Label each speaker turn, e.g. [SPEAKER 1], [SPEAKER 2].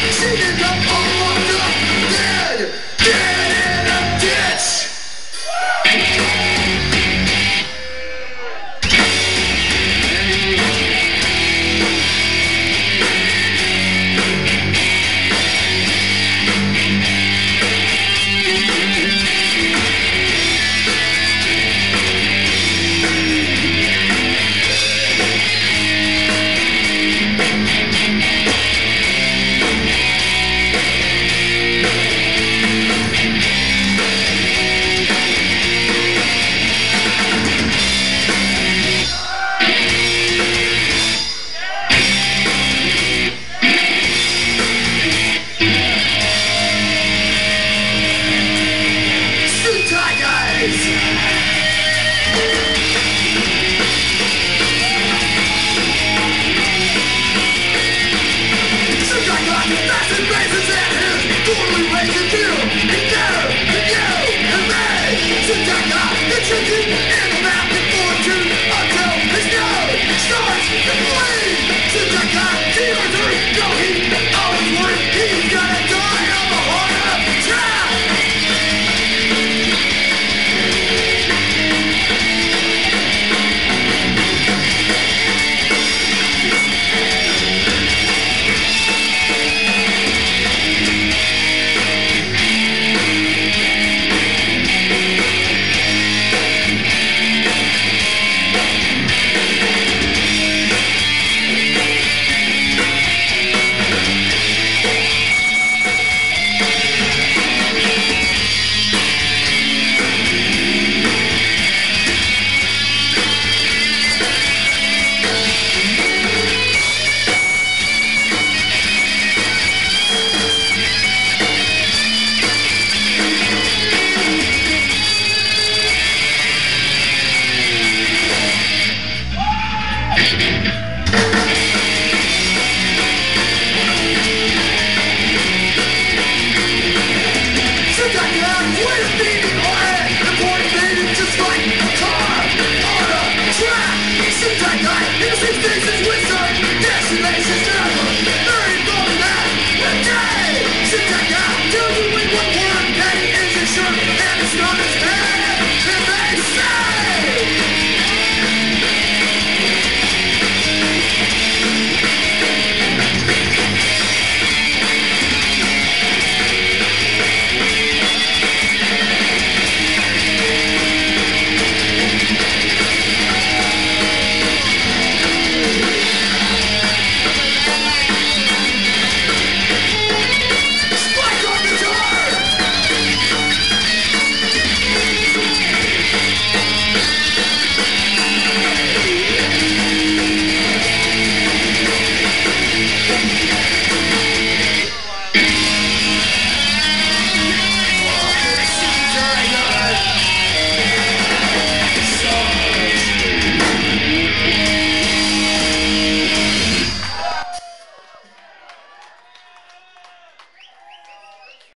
[SPEAKER 1] She did the